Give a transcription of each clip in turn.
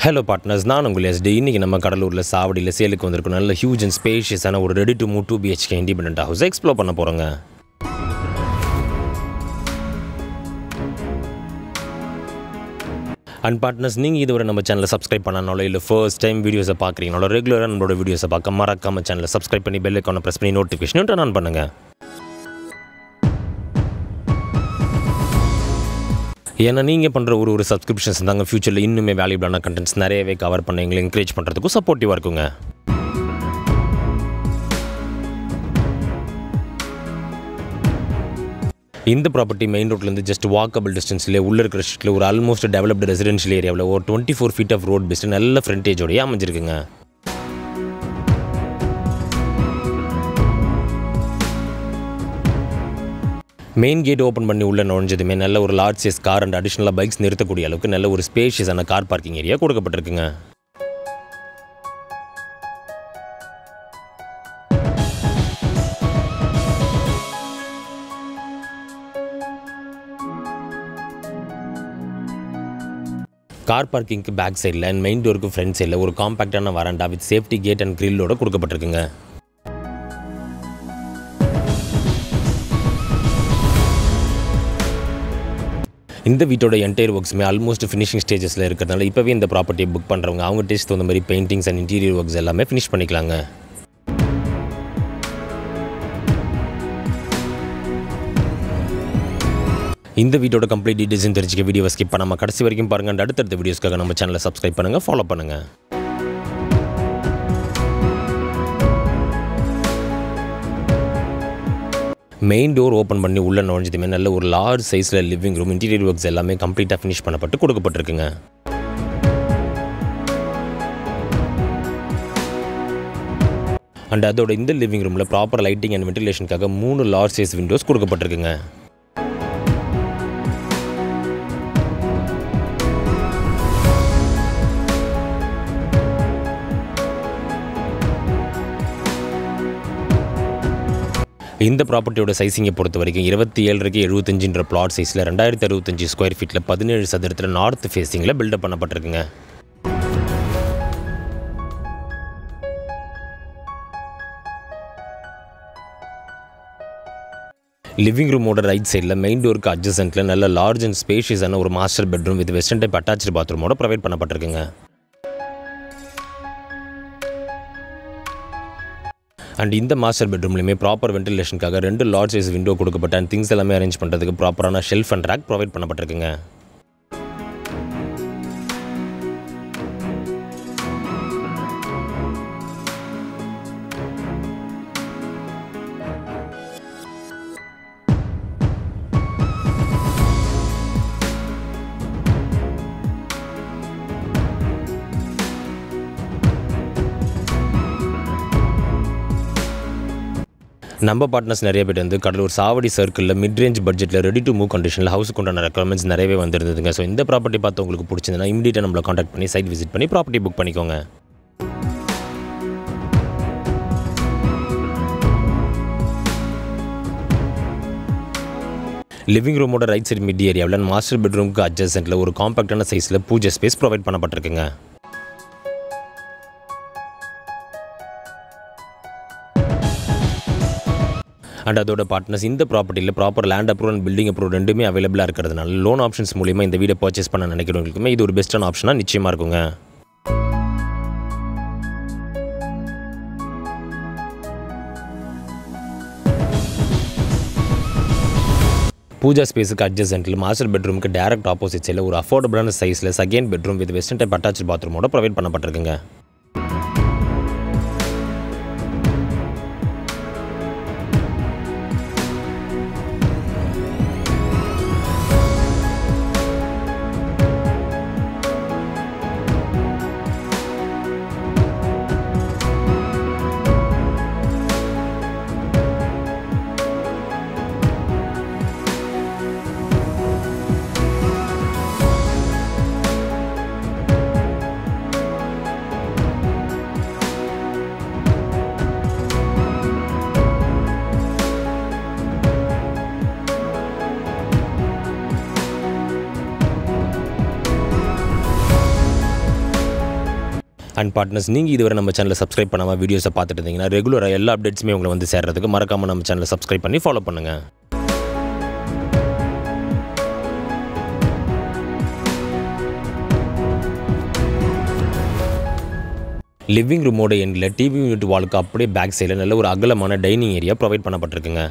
Hello partners நான் உங்கள் ST இன்றைக்கி நம்ம கடலூரில் சாவடியில் சேலுக்கு வந்திருக்கோம் நல்ல ஹியூஜ் அண்ட் ஸ்பேஷியஸான ஒரு ready to move two BHK independent house explore பண்ண போகிறோங்க அண்ட் பார்ட்னர்ஸ் நீங்கள் இதுவரை நம்ம சேனலை சப்ஸ்கிரைப் பண்ணனாலோ இல்லை ஃபர்ஸ்ட் டைம் வீடியோஸை பார்க்குறீங்களோ ரெகுலராக நம்மளோட வீடியோஸை பார்க்க மறக்காம சேனலை சப்ஸ்கிரைப் பண்ணி பெல் ஐக்கானை ப்ரெஸ் பண்ணி நோட்டிஃபிகேஷன் டர்ன் ஆன் பண்ணுங்கள் ஏன்னா நீங்கள் பண்ணுற ஒரு ஒரு சப்ஸ்கிரிப்ஷன்ஸ் தாங்க ஃப்யூச்சரில் இன்னுமே வேல்யூபிளான கண்டென்ட்ஸ் நிறையவே கவர் பண்ண எங்களை என்கரேஜ் பண்ணுறதுக்கும் சப்போர்ட்டிவாக இருக்குங்க. இந்த ப்ராப்பர்ட்டி மெயின் ரோட்லேருந்து ஜஸ்ட் வாக்கபிள் டிஸ்டன்ஸ்லேயே உள்ள இருக்கிற ஸ்ட்ரீட்டில் ஒரு ஆல்மோஸ்ட் டெவலப்டு ரெசிடென்ஷியல் ஏரியாவில் ஒரு twenty four feet of road best நல்ல ஃப்ரண்டேஜோடய அமைஞ்சிருக்குங்க. மெயின் கேட் ஓப்பன் பண்ணி உள்ள நுழைஞ்சதுமே நல்ல ஒரு லார்ஜ் சைஸ் கார் அண்ட் அடிஷ்னலாக பைக்ஸ் நிறுத்தக்கூடிய அளவுக்கு நல்ல ஒரு ஸ்பேஷியஸான கார் பார்க்கிங் ஏரியா கொடுக்கப்பட்டிருக்குங்க. கார் பார்க்கிங்க்கு பேக் சைடில் அண்ட் மெயின் டோருக்கு ஃப்ரண்ட் சைடில் ஒரு காம்பேக்டான வராண்டா வித் சேஃப்டி கேட் அண்ட் கிரில்லோட கொடுக்கப்பட்டிருக்குங்க. இந்த வீட்டோட என்டையர் ஒர்க்ஸுமே ஆல்மோஸ்ட் ஃபினிஷிங் ஸ்டேஜஸில் இருக்கிறதுனால இப்போவே இந்த ப்ராப்பர்ட்டியை புக் பண்ணுறவங்க அவங்க டேஸ்ட் தகுந்த மாதிரி பெயிண்டிங்ஸ் அண்ட் இன்டீரியர் ஒர்க்ஸ் எல்லாமே ஃபினிஷ் பண்ணிக்கலாங்க. இந்த வீட்டோட கம்ப்ளீட் டீடைல்ஸும் தெரிஞ்சுக்க வீடியோவை ஸ்கிப் பண்ணாமல் கடைசி வரைக்கும் பாருங்கள் and அடுத்தடுத்த வீடியோஸ்க்காக நம்ம சேனலை சப்ஸ்கிரைப் பண்ணுங்கள் ஃபாலோ பண்ணுங்கள் மெயின் டோர் ஓப்பன் பண்ணி உள்ளே நுழைஞ்சதுமே நல்ல ஒரு லார்ஜ் சைஸில் லிவிங் ரூம் இன்டீரியர் ஒர்க்ஸ் எல்லாமே கம்ப்ளீட்டாக ஃபினிஷ் பண்ணப்பட்டு கொடுக்கப்பட்டிருக்குங்க. அண்ட் அதோட இந்த லிவிங் ரூமில் ப்ராப்பர் லைட்டிங் அண்ட் வென்டிலேஷனுக்காக மூணு லார்ஜ் சைஸ் விண்டோஸ் கொடுக்கப்பட்டிருக்குங்க. இந்த ப்ராப்பர்ட்டியோட சைஸிங்கை பொறுத்த வரைக்கும் இருபத்தி ஏழரைக்கு எழுபத்தஞ்சுன்ற பிளாட் சைஸில் ரெண்டாயிரத்தி அறுபத்தஞ்சு ஸ்கொயர் ஃபீட்டில் பதினேழு சதுரத்தில் நார்த் ஃபேஸிங்கில் பில்டப் பண்ணப்பட்டிருக்குங்க. லிவிங் ரூமோட ரைட் சைடில் மெயின் டோருக்கு அட்ஜசன்ட்டில் நல்ல லார்ஜ் அண்ட் ஸ்பேஷியஸான ஒரு master bedroom with western type attach பாத்ரூமோட provide பண்ணப்பட்டிருக்குங்க. அண்ட் இந்த மாஸ்டர் பெட்ரூம்லையுமே ப்ராப்பர் வென்டிலேஷனுக்காக ரெண்டு லார்ஜ் சைஸ் விண்டோ கொடுக்கப்பட்ட அண்ட் திங்ஸ் எல்லாமே அரேஞ்ச் பண்ணுறதுக்கு ப்ராப்பரான ஷெல்ஃப் அண்ட் ரேக் ப்ரொவைட் பண்ணப்பட்டிருக்குங்க. நம்ம பார்ட்னர்ஸ் நிறைய பேர் வந்து கடலூர் சாவடி சர்க்கிளில் மிட் ரேஞ்ச் பட்ஜெட்டில் ரெடி டு மூவ் கண்டிஷனில் ஹவுஸுக்கு உண்டான ரெக்கமெண்ட்ஸ் நிறையவே வந்துருந்துங்க ஸோ இந்த ப்ராப்பர்ட்டி பார்த்து உங்களுக்கு பிடிச்சிருந்தனா இமீடியட்டாக நம்மளை காண்டாக்ட் பண்ணி சைட் விசிட் பண்ணி ப்ராப்பர்ட்டி புக் பண்ணிக்கோங்க. லிவிங் ரூமோட ரைட் சைடு மிட் ஏரியாவில் மாஸ்டர் பெட்ரூமுக்கு அட்ஜஸ்டன்ட்டில் ஒரு காம்பாக்டான சைஸில் பூஜை ஸ்பேஸ் ப்ரொவைட் பண்ணப்பட்டிருக்குங்க. அண்ட் அதோட பார்ட்னர்ஸ் இந்த ப்ராப்பர்ட்டியில் proper land approve and building approve ரெண்டுமே அவைலபிளாக இருக்கிறதுனால லோன் ஆப்ஷன்ஸ் மூலியமாக இந்த வீடை பர்ச்சேஸ் பண்ண நினைக்கிறவங்களுக்குமே இது ஒரு பெஸ்ட்டான ஆப்ஷனாக நிச்சயமாக இருக்குங்க. பூஜா ஸ்பேஸுக்கு அட்ஜசன்ட்டில் மாஸ்டர் பெட்ரூமுக்கு டேரக்ட் ஆப்போசிட் சைடில் ஒரு அஃபோர்டபுளான சைஸில் second bedroom with western type attach பாத்ரூமோட provide பண்ணப்பட்டிருக்குங்க. அண்ட் பார்ட்னர்ஸ் நீங்கள் இதுவரை நம்ம சேனலில் சப்ஸ்கிரைப் பண்ணாமல் வீடியோஸை பார்த்துட்டு இருந்தீங்கன்னா ரெகுலராக எல்லா அப்டேட்ஸுமே உங்களை வந்து சேர்றதுக்கு மறக்காமல் நம்ம சேனலை சப்ஸ்கிரைப் பண்ணி ஃபாலோ பண்ணுங்கள் லிவிங் ரூமோட எண்டில் டிவி யூனிட் வாலுக்கு அப்படியே பேக் சைடில் நல்ல ஒரு அகலமான டைனிங் ஏரியா ப்ரொவைட் பண்ணப்பட்டிருக்குங்க.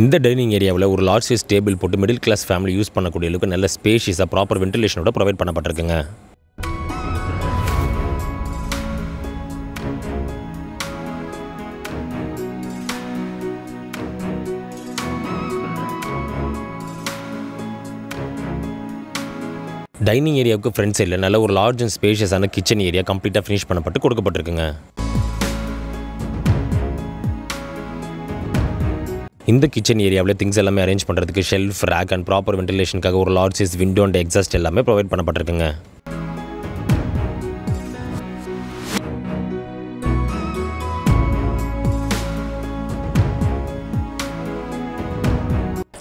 இந்த டைனிங் ஏரியாவில் ஒரு லார்ஜ் சைஸ் டேபிள் போட்டு மிடில் கிளாஸ் ஃபேமிலி யூஸ் பண்ணக்கூடிய அளவுக்கு நல்ல ஸ்பேஷியஸாக ப்ராப்பர் வென்டிலேஷனோட ப்ரொவைட் பண்ணப்பட்டிருக்குங்க. டைனிங் ஏரியாவுக்கு ஃப்ரண்ட் சைடில் நல்ல ஒரு லார்ஜ் அண்ட் ஸ்பேஷியஸான கிச்சன் ஏரியா கம்ப்ளீட்டாக ஃபினிஷ் பண்ணப்பட்டு கொடுக்கப்பட்டிருக்குங்க. இந்த கிச்சன் ஏரியாவில் திங்ஸ் எல்லாமே அரேஞ்ச் பண்ணுறதுக்கு ஷெல்ஃப் ரேக் அண்ட் ப்ராப்பர் வென்டிலேஷனுக்காக ஒரு large size window and exhaust எல்லாமே ப்ரொவைட் பண்ணப்பட்டிருக்குங்க.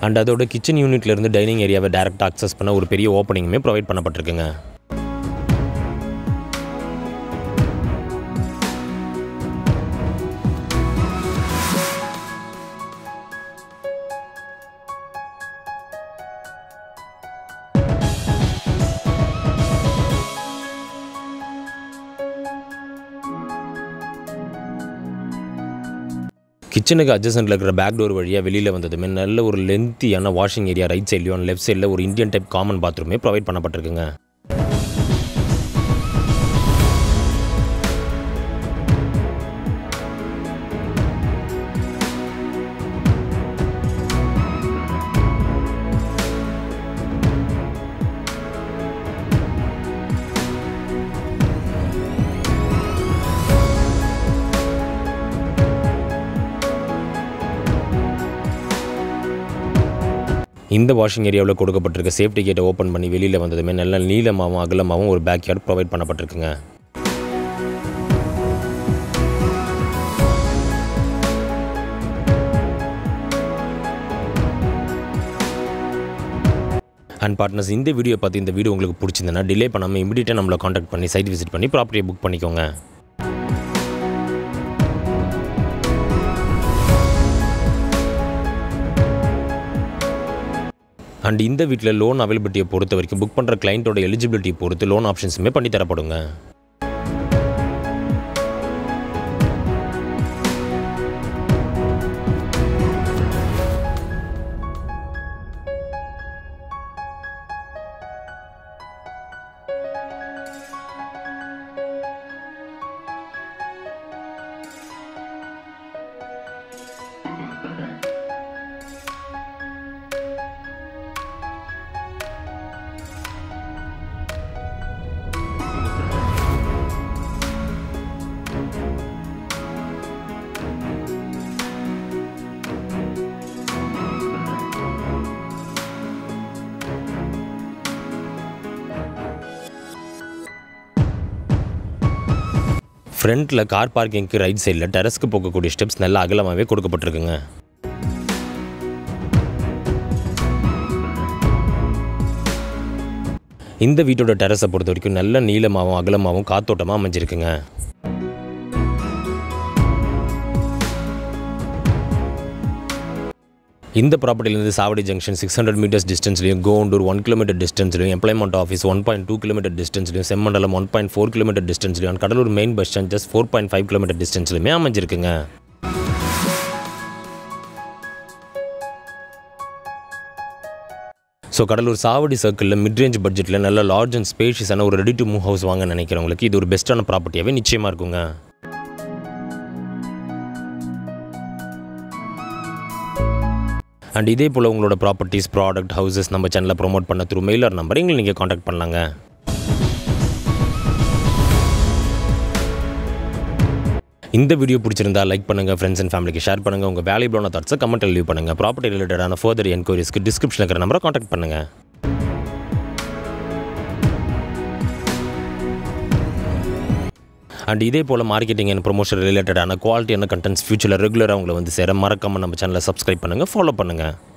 அண்ட் அதோட கிச்சன் யூனிட்லேருந்து டைனிங் ஏரியாவை டேரெக்டாக அக்சஸ் பண்ண ஒரு பெரிய ஓப்பனிங்குமே ப்ரொவைட் பண்ணப்பட்டிருக்குங்க. கிச்சனுக்கு அட்ஜஸ்டன்ட்ல இருக்கிற பேக் டோர் வழியாக வெளியில் வந்ததுமே நல்ல ஒரு லென்த்தியான வாஷிங் ஏரியா ரைட் சைட்லையும் லெஃப்ட் சைடில் ஒரு இந்தியன் டைப் காமன் பாத்ரூமே ப்ரொவைட் பண்ணப்பட்டிருக்குங்க. இந்த வாஷிங் ஏரியாவில் கொடுக்கப்பட்டிருக்க சேஃப்டி கேட்டை ஓப்பன் பண்ணி வெளியில் வந்ததுமே நல்ல நீளமாகவும் அகலமாகவும் ஒரு பேக் யார்டு ப்ரொவைட் பண்ணப்பட்டிருக்குங்க. அண்ட் பார்ட்னர்ஸ் இந்த வீடியோ பார்த்து இந்த வீடியோ உங்களுக்கு பிடிச்சிருந்தனா டிலே பண்ணாமல் இமீடியட்டாக நம்மளை காண்டாக்ட் பண்ணி சைட் விசிட் பண்ணி ப்ராப்பர்ட்டியை புக் பண்ணிக்கோங்க. அண்ட் இந்த வீட்டில் லோன் அவைலபிலிட்டியை பொறுத்த வரைக்கும் புக் பண்ணுற கிளைண்ட்டோட எலிஜிபிலிட்டி பொறுத்து லோன் ஆப்ஷன்ஸுமே பண்ணி தரப்படுங்க ஃப்ரண்ட்டில் கார் பார்க்கிங்க்கு ரைட் சைடில் டெரஸ்க்கு போகக்கூடிய ஸ்டெப்ஸ் நல்லா அகலமாகவே கொடுக்கப்பட்டிருக்குங்க. இந்த வீட்டோட டெரஸை பொறுத்த வரைக்கும் நல்ல நீளமாகவும் அகலமாகவும் காத்தோட்டமாக அமைஞ்சிருக்குங்க. இந்த ப்ராப்பர்ட்டிலேருந்து Chavadi junction six hundred metres டிஸ்டன்ஸ்லையும் Kondur one kilometre டிஸ்டன்ஸ்லையும் employment office one point two kilometre டிஸ்டன்ஸ்லையும் Semmandalam one point four kilometre டிஸ்டன்ஸ்லையும் Cuddalore main bus stand just four point five kilometre டிஸ்டன்ஸ்லையுமே அமைஞ்சிருக்குங்க. ஸோ கடலூர் சாவடி சர்க்கிளில் மிட்ரேஞ்ச் பட்ஜெட்டில் நல்ல லார்ஜ் அண்ட் ஸ்பேஷியஸான ஒரு ready to move house வாங்க நினைக்கிறவங்களுக்கு இது ஒரு பெஸ்ட்டான ப்ராப்பர்ட்டியாகவே நிச்சயமாக இருக்குங்க. அண்ட் இதே போல் உங்களோட ப்ராப்பர்ட்டிஸ் ப்ராடக்ட் ஹவுசஸ் நம்ம சேனலில் ப்ரோமோட் பண்ண த்ரூ மெயிலர் நம்பர் எங்களை நீங்கள் காண்டாக்ட் பண்ணலாங்க. இந்த வீடியோ பிடிச்சிருந்தா லைக் பண்ணுங்கள் ஃப்ரெண்ட்ஸ் அண்ட் ஃபேமிலிக்கு ஷேர் பண்ணுங்கள் உங்கள் வேல்யூபிளான தாட்ஸை கமெண்ட்டில் லீவ் பண்ணுங்கள் ப்ராப்பர்ட்டி ரிலேட்டடான ஃபர்தர் என்கொயரிஸ்க்கு டிஸ்கிரிப்ஷனில் இருக்கிற நம்பரை காண்டாக்ட் பண்ணுங்கள் அண்ட் இதே போல் மார்க்கெட்டிங் அண்ட் ப்ரொமோஷன் ரிலேட்டடான குவாலிட்டியான கண்டென்ட்ஸ் ஃபியூச்சரில் ரெகுலராக உங்களை வந்து சேர மறக்காமல் நம்ம சேனலை சப்ஸ்கிரைப் பண்ணுங்கள் ஃபாலோ பண்ணுங்கள்